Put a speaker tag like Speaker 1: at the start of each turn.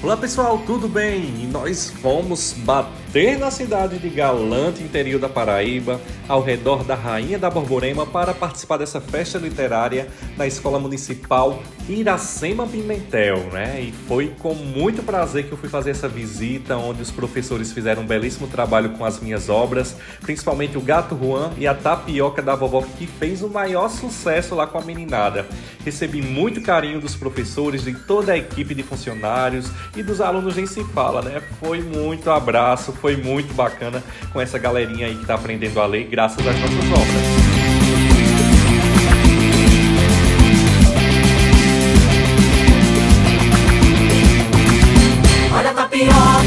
Speaker 1: Olá pessoal, tudo bem? Nós fomos bater na cidade de Galante, interior da Paraíba, ao redor da Rainha da Borborema, para participar dessa festa literária na Escola Municipal Iracema Pimentel, né? E foi com muito prazer que eu fui fazer essa visita, onde os professores fizeram um belíssimo trabalho com as minhas obras, principalmente o Gato Juan e a Tapioca da Vovó, que fez o maior sucesso lá com a meninada. Recebi muito carinho dos professores, de toda a equipe de funcionários e dos alunos nem se fala, né? Foi muito abraço, foi muito bacana com essa galerinha aí que está aprendendo a ler graças às nossas obras. Olha a tapioca.